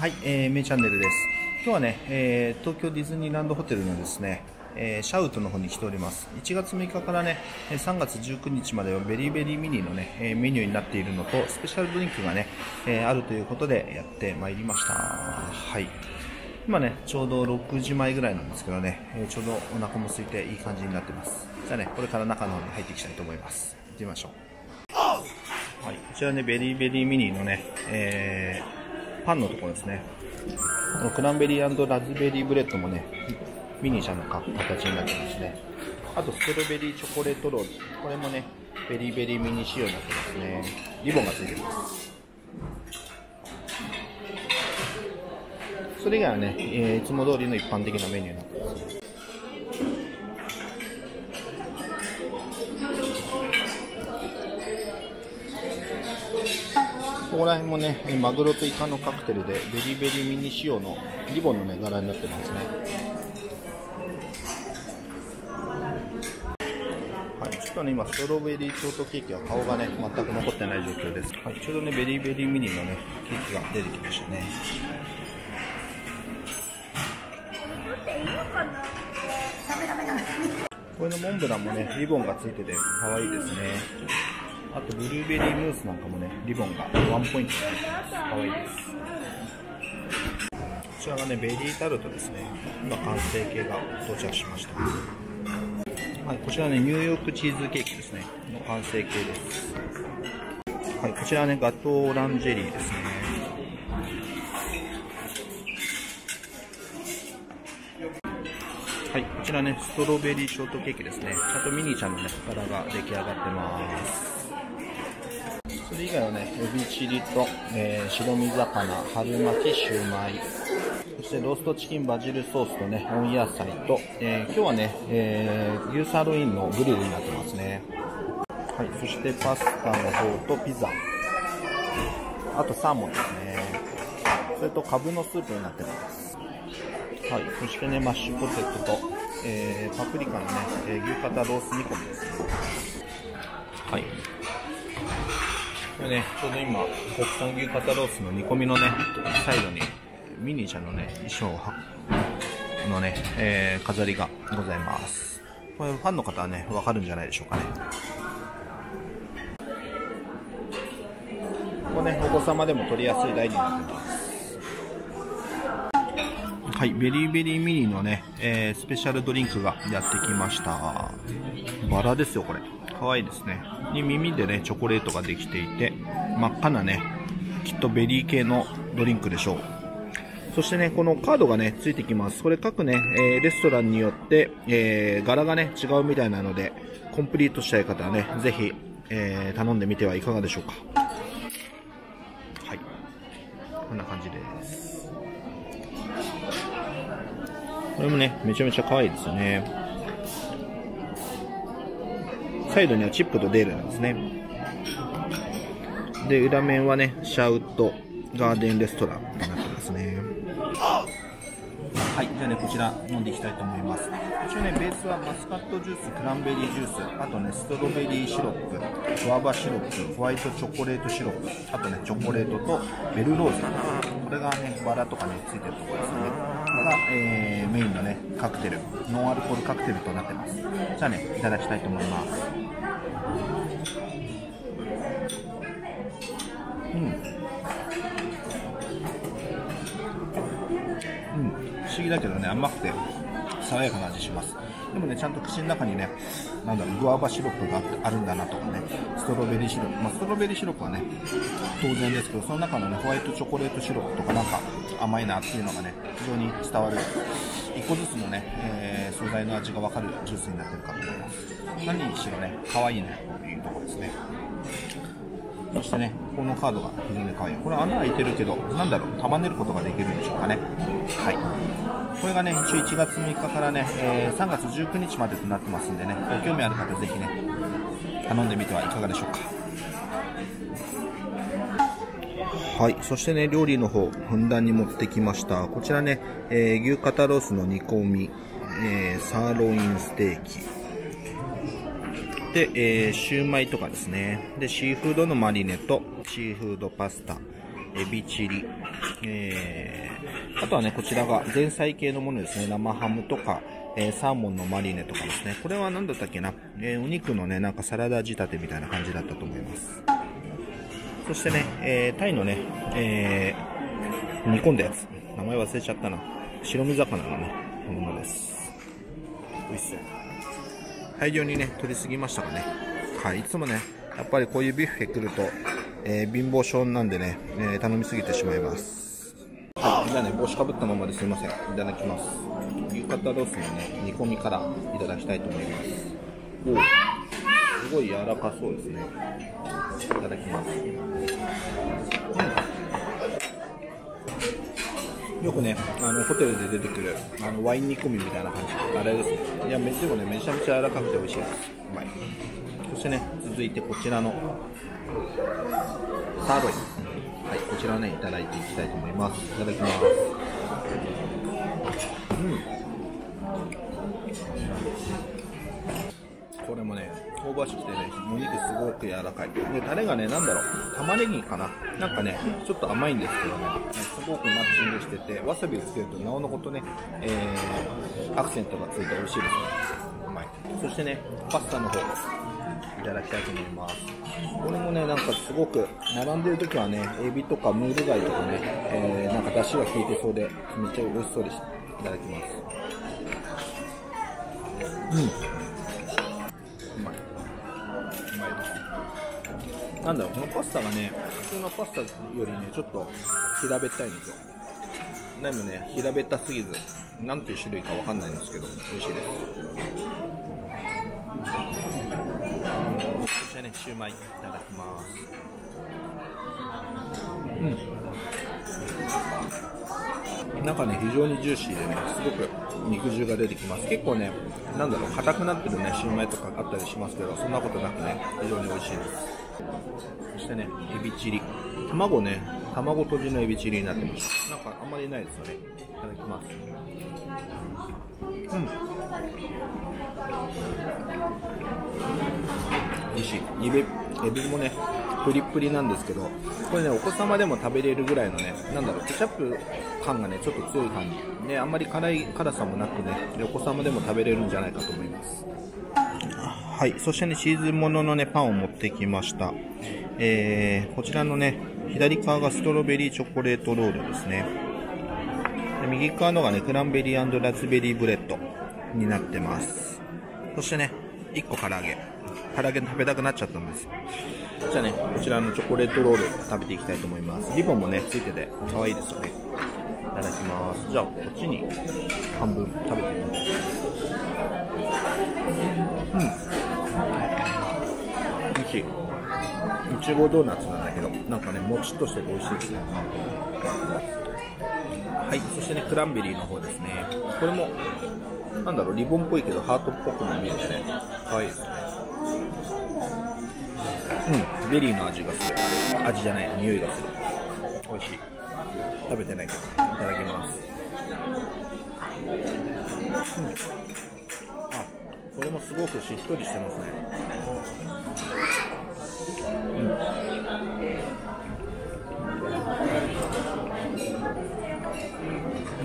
はい、えー、メイチャンネルです。今日はね、えー、東京ディズニーランドホテルのですね、えー、シャウトの方に来ております。1月6日からね、3月19日まではベリーベリーミニのね、えメニューになっているのと、スペシャルドリンクがね、えあるということでやってまいりました。はい。今ね、ちょうど6時前ぐらいなんですけどね、えちょうどお腹も空いていい感じになってます。じゃあね、これから中の方に入っていきたいと思います。行ってみましょう。はい、こちらね、ベリーベリーミニのね、えーパンのところですね。このクランベリーラズベリーブレッドもね、ミニー仕様の形になってますね。あと、ストロベリーチョコレートロール。これもね、ベリーベリーミニー仕様になってますね。リボンがついてます。それ以外はね、えー、いつも通りの一般的なメニューになってます。ら辺もね、マグロとイカのカクテルで、ベリーベリーミニー仕様のリボンのね、柄になってますね。はい、ちょっとね、今、ストロベリーショートケーキは顔がね、全く残ってない状況です。はい、ちょうどね、ベリーベリーミニーのね、ケーキが出てきましたね。これのモンブランもね、リボンがついてて可愛いですね。あとブルーベリームースなんかもね、リボンがワンポイントになってます。かわいいです。こちらがね、ベリータルトですね。今完成形が到着しました。はい、こちらね、ニューヨークチーズケーキですね。の完成形です。はい、こちらね、ガトーランジェリーですね。はい、こちらね、ストロベリーショートケーキですね。ちゃんとミニーちゃんのね、柄が出来上がってます。それ以外はね、エビチリと、えー、白身魚、春巻き、シューマイ、そしてローストチキンバジルソースとね、温野菜と、えー、今日はね、えー、牛サーロインのグリルになってますね。はい、そしてパスタの方とピザ。あとサーモンですね。それとカブのスープになってます。はい、そしてね、マッシュポテトと、えー、パプリカのね、え牛肩ロース煮込みです。ね、ちょうど今、国産牛肩ロースの煮込みのね、サイドに、ミニーちゃんのね、衣装のね、えー、飾りがございます。これファンの方はね、わかるんじゃないでしょうかね。ここね、お子様でも取りやすい台になってます。はい、ベリーベリーミニのね、えー、スペシャルドリンクがやってきました。バラですよ、これ。可愛いですね。に耳でね、チョコレートができていて、真っ赤なね、きっとベリー系のドリンクでしょう。そしてね、このカードがね、ついてきます。これ各ね、えー、レストランによって、えー、柄がね、違うみたいなので、コンプリートしたい方はね、ぜひ、えー、頼んでみてはいかがでしょうか。はい。こんな感じです。これもね、めちゃめちゃ可愛いですよね。サイドにはチップとデールなんですね。で、裏面はね、シャウトガーデンレストランになってますね。はい、じゃあね、こちら飲んでいきたいと思います。一応ね、ベースはマスカットジュース、クランベリージュース、あとね、ストロベリーシロップ、グアバシロップ、ホワイトチョコレートシロップ、あとね、チョコレートとベルローズ。これがね、バラとかね、ついてるところですね。が、えー、メインのね、カクテル、ノンアルコールカクテルとなってます。じゃあね、いただきたいと思います。だけどね、甘くて、爽やかな味します。でもね、ちゃんと口の中にね、なんだろう、グアバシロップがあるんだなとかね、ストロベリーシロップ、まあ、ストロベリーシロップはね、当然ですけど、その中のね、ホワイトチョコレートシロップとかなんか甘いなっていうのがね、非常に伝わる、一個ずつのね、えー、素材の味がわかるジュースになってるかと思います。何にしろね、可愛いね、というところですね。そしてね、このカードが非常に可愛い。これ穴開いてるけど、なんだろう、束ねることができるんでしょうかね。はい。これがね、一応1月6日からね、えー、3月19日までとなってますんでね、ご興味ある方ぜひね、頼んでみてはいかがでしょうか。はい。そしてね、料理の方、ふんだんに持ってきました。こちらね、えー、牛肩ロースの煮込み、えー、サーロインステーキ。で、えー、シューマイとかですね。で、シーフードのマリネと、シーフードパスタ、エビチリ、えー、あとはね、こちらが前菜系のものですね。生ハムとか、えー、サーモンのマリネとかですね。これは何だったっけな、えー、お肉のね、なんかサラダ仕立てみたいな感じだったと思います。そしてね、えー、タイのね、えー、煮込んだやつ。名前忘れちゃったな。白身魚のね、ものです。美味しそう。大量にね、取りすぎましたかね。はい、いつもね、やっぱりこういうビュッフェ来ると、えー、貧乏症なんでね、えー、頼みすぎてしまいます。はい、じゃあね、帽子かぶったままですいません。いただきます。牛肩ロースのね、煮込みからいただきたいと思います。おすごい柔らかそうですね。いただきます。うん、よくね、あのホテルで出てくるあのワイン煮込みみたいな感じ、あれですね。いや、でもね、めちゃめちゃ柔らかくて美味しいです。うまい。そしてね、続いてこちらのサーロイン。はい、こちらね、いただいていきたいと思います。いただきます。うん。香ばしくてね、お肉すごく柔らかい。で、タレがね、なんだろう、玉ねぎかな。なんかね、ちょっと甘いんですけどね、すごくマッチングしてて、わさびをつけるとなおのことね、えー、アクセントがついて美味しいですね。うまい。そしてね、パスタの方、いただきたいと思います。これもね、なんかすごく、並んでる時はね、エビとかムール貝とかね、えー、なんか出汁が効いてそうで、めっちゃ美味しそうでした。いただきます。うん。なんだろう、このパスタがね、普通のパスタよりね、ちょっと平べったいんですよ。でもね、平べったすぎず、なんていう種類かわかんないんですけど、美味しいです。そしてね、シューマイいただきます。うん。中ね、非常にジューシーでね、すごく肉汁が出てきます。結構ね、なんだろう、硬くなってるね、シューマイとかあったりしますけど、そんなことなくね、非常に美味しいです。そしてね、エビチリ。卵ね、卵とじのエビチリになってます。なんかあんまりないですよね。いただきます。うん。美味しい。エビ、エビもね、プリプリなんですけど、これね、お子様でも食べれるぐらいのね、なんだろう、ケチャップ感がね、ちょっと強い感じ。ね、あんまり辛い、辛さもなくね、お子様でも食べれるんじゃないかと思います。はい。そしてね、シーズンもののね、パンを持ってきました。えー、こちらのね、左側がストロベリーチョコレートロールですね。で右側のがね、クランベリーラズベリーブレッドになってます。そしてね、1個唐揚げ。唐揚げ食べたくなっちゃったんです。じゃあね、こちらのチョコレートロール食べていきたいと思います。リボンもね、ついてて可愛いですよね。いただきます。じゃあ、こっちに半分食べてみます。うん。しい。いちごドーナツなんだけど、なんかね、もちっとしてて美味しいですね。はい、そしてね、クランベリーの方ですね。これも、なんだろう、リボンっぽいけど、ハートっぽくも見えてね、可愛いですね。うん、ベリーの味がする。味じゃない、匂いがする。美味しい。食べてないけど、いただきます。うん。あ、これもすごくしっとりしてますね。うん、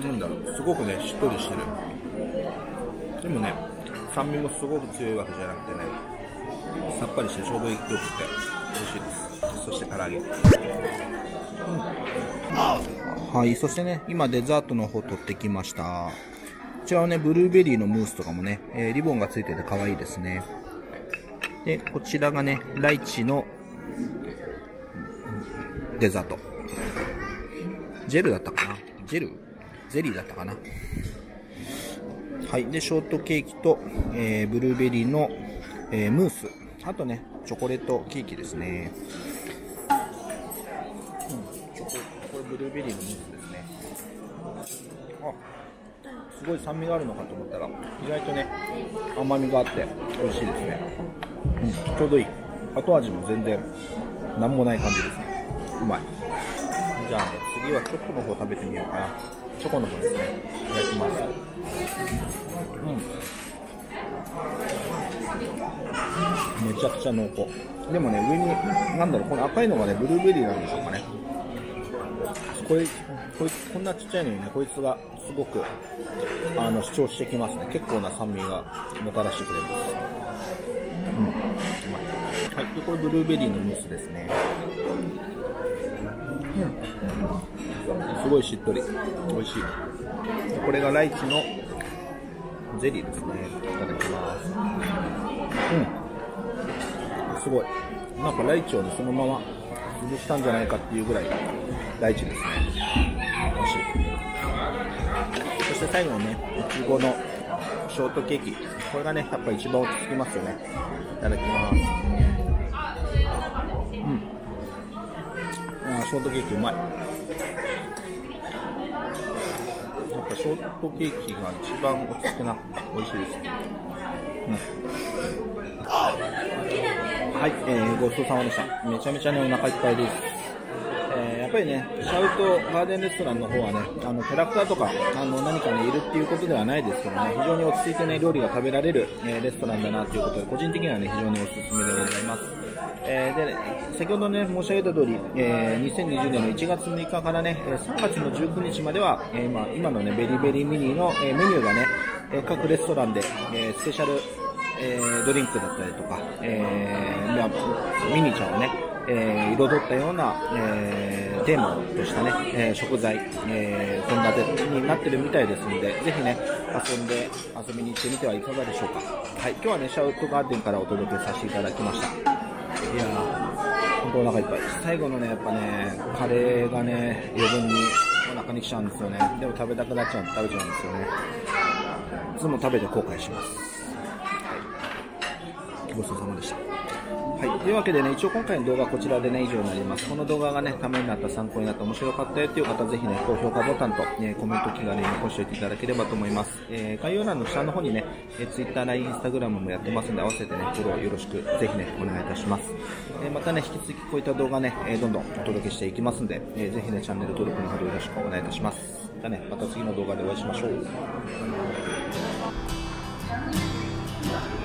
なんだろう、すごくね、しっとりしてる。でもね、酸味もすごく強いわけじゃなくてね、さっぱりしてちょうどよくて、美味しいです。そして唐揚げ。うんはい、そしてね、今デザートの方取ってきました。こちらはね、ブルーベリーのムースとかもね、えー、リボンがついてて可愛いですね。で、こちらがね、ライチのデザート。ジェルだったかな？ジェル？ゼリーだったかな？はい。で、ショートケーキと、えー、ブルーベリーの、えー、ムース。あとね、チョコレートケーキですね。うん、チョコ、これブルーベリーのムースですね。あ、すごい酸味があるのかと思ったら、意外とね、甘みがあって美味しいですね。うん、ちょうどいい。後味も全然、なんもない感じですね。うまい。じゃあね、次はチョコの方食べてみようかな。チョコの方ですね。いただきます。うん。めちゃくちゃ濃厚。でもね、上に、なんだろう、この赤いのがね、ブルーベリーなんでしょうかね。これ、こいこんなちっちゃいのにね、こいつがすごく、あの、主張してきますね。結構な酸味がもたらしてくれます。で、これブルーベリーのムースですね。うん。すごいしっとり。美味しい。これがライチのゼリーですね。いただきます。うん。すごい。なんかライチをね、そのまま潰したんじゃないかっていうぐらい大地ですね。美味しい。そして最後にね、いちごのショートケーキ。これがね、やっぱ一番落ち着きますよね。いただきます。ショートケーキうまい。やっぱショートケーキが一番落ち着くな。美味しいです。うん。はい、えー、ごちそうさまでした。めちゃめちゃね、お腹いっぱいです。やっぱりね、シャウトガーデンレストランの方はね、あの、キャラクターとか、あの、何かね、いるっていうことではないですけどね、非常に落ち着いてね、料理が食べられる、え、レストランだなということで、個人的にはね、非常におすすめでございます。えー、で、先ほどね、申し上げた通り、えー、2020年の1月6日からね、3月の19日までは、えー、今、今のね、ベリベリミニの、え、メニューがね、各レストランで、え、スペシャル、え、ドリンクだったりとか、えー、ミニちゃんをね、えー、彩ったような、えー、テーマとしたね、えー、食材、えー、献立になってるみたいですので、ぜひね、遊んで、遊びに行ってみてはいかがでしょうか。はい、今日はね、シャウトガーデンからお届けさせていただきました。いやー、本当お腹いっぱい。最後のね、やっぱね、カレーがね、余分にお腹に来ちゃうんですよね。でも食べたくなっちゃうんで食べちゃうんですよね。いつも食べて後悔します。はい。ごちそうさまでした。はい。というわけでね、一応今回の動画はこちらでね、以上になります。この動画がね、ためになった、参考になった、面白かったよっていう方、ぜひね、高評価ボタンと、ね、コメント気軽に残しておいていただければと思います。えー、概要欄の下の方にね、えー、Twitter、LINE、Instagram もやってますんで、合わせてね、フォローよろしく、ぜひね、お願いいたします。えー、またね、引き続きこういった動画ね、え、どんどんお届けしていきますんで、えー、ぜひね、チャンネル登録のほどよろしくお願いいたします。じゃね、また次の動画でお会いしましょう。